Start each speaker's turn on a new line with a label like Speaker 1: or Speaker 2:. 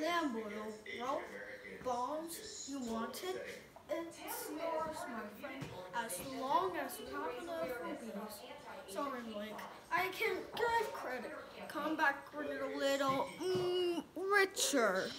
Speaker 1: Lambo, rope, bombs, you Wanted, and It's yours, my friend, as long as you have enough rupees. Sorry, Link, I can give credit. Come back a little mm, richer.